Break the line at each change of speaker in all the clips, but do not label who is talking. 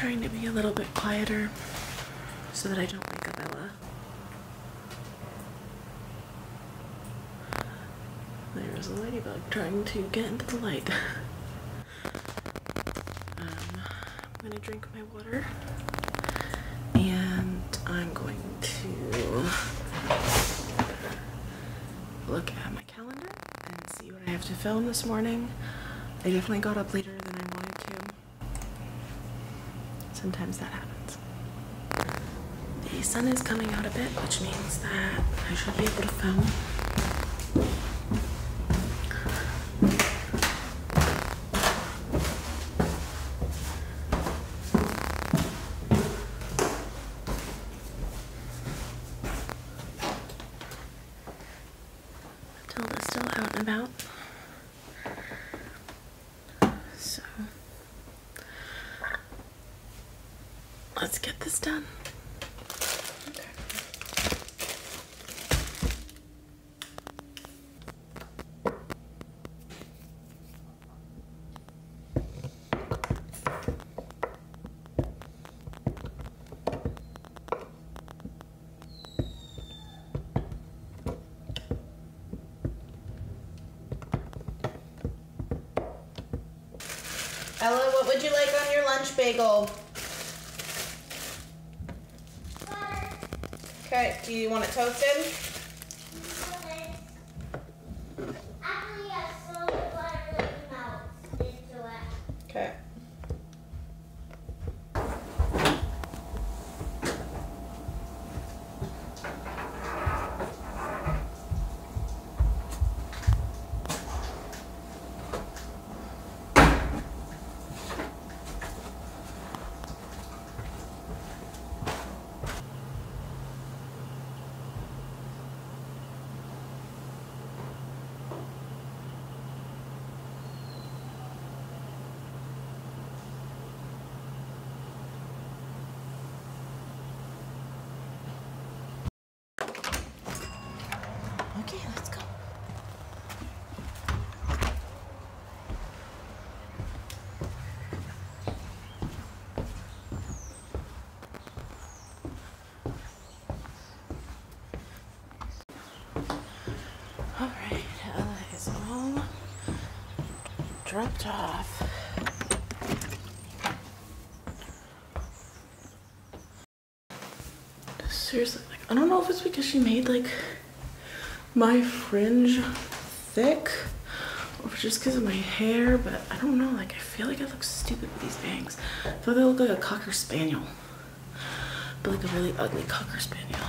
trying to be a little bit quieter so that I don't wake up Ella. There's a ladybug trying to get into the light. um, I'm gonna drink my water and I'm going to look at my calendar and see what I have to film this morning. I definitely got up later than I wanted to. Sometimes that happens. The sun is coming out a bit, which means that I should be able to film. Still out and about. So let's get this done.
Ella, what would you like on your lunch bagel? Okay, do you want it toasted? Okay.
Okay, let's go. All right, uh, Ella is all dropped off. Seriously, like I don't know if it's because she made like my fringe thick or just because of my hair, but I don't know. Like, I feel like I look stupid with these bangs. I feel like I look like a cocker spaniel, but like a really ugly cocker spaniel.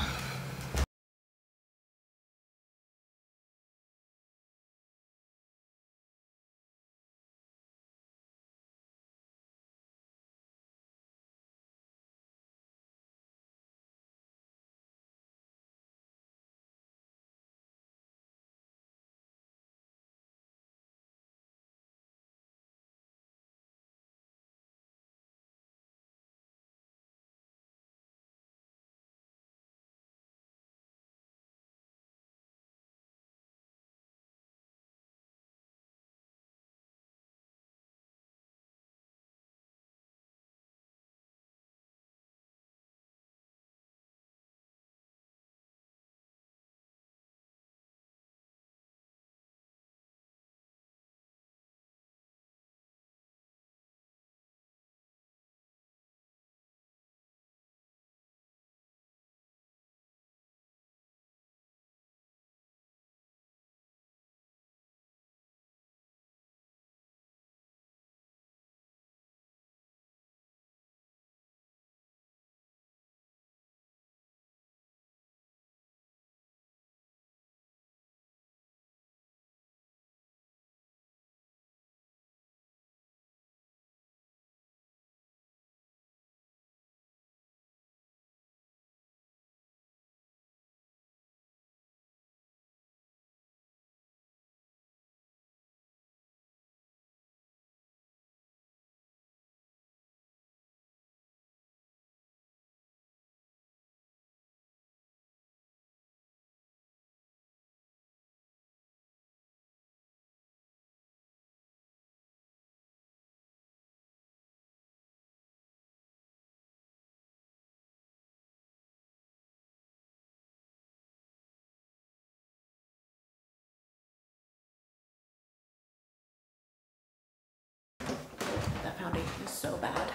Foundation so bad.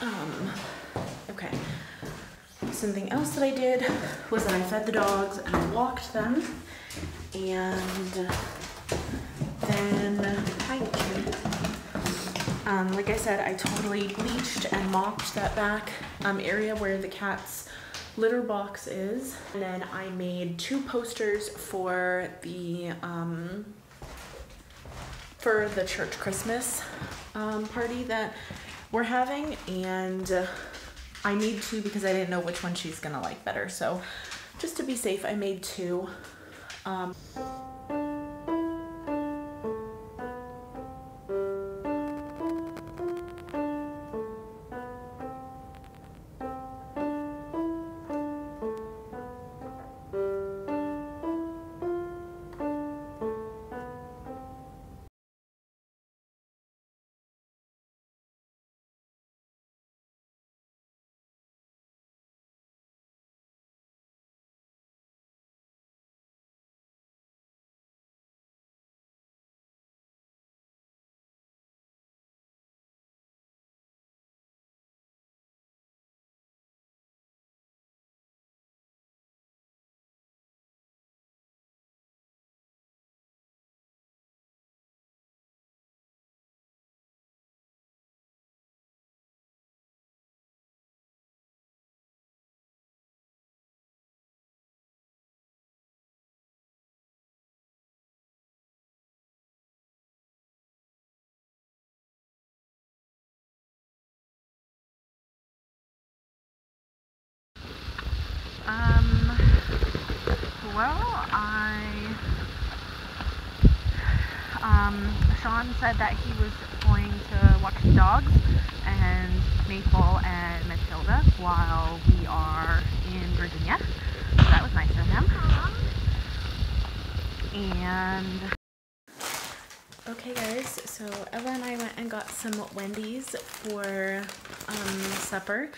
Um, okay. Something else that I did was that I fed the dogs and I walked them. And then, hi, um, like I said, I totally bleached and mopped that back um, area where the cat's litter box is. And then I made two posters for the um, for the church Christmas um, party that we're having, and uh, I made two because I didn't know which one she's gonna like better. So just to be safe, I made two. Um, well, I, um, Sean said that he was going to watch the dogs and Maple and Matilda while we are in Virginia. So that was nice of him. And Okay guys, so Ella and I went and got some Wendy's for um, supper.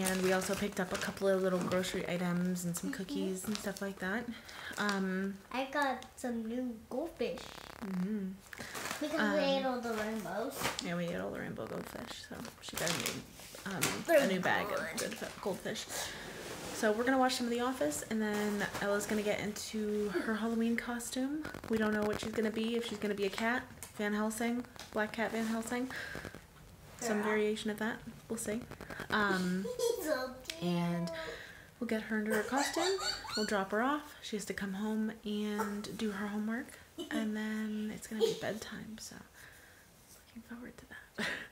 And we also picked up a couple of little grocery items and some mm -hmm. cookies and stuff like that. Um,
I got some new goldfish. Mm -hmm. Because um, we ate all the rainbows.
Yeah, we ate all the rainbow goldfish. So she got a new, um, a new bag of goldfish. So we're gonna watch some of The Office, and then Ella's gonna get into her Halloween costume. We don't know what she's gonna be. If she's gonna be a cat, Van Helsing, Black Cat Van Helsing, some variation of that. We'll see. Um, and we'll get her into her costume. We'll drop her off. She has to come home and do her homework. And then it's going to be bedtime. So looking forward to that.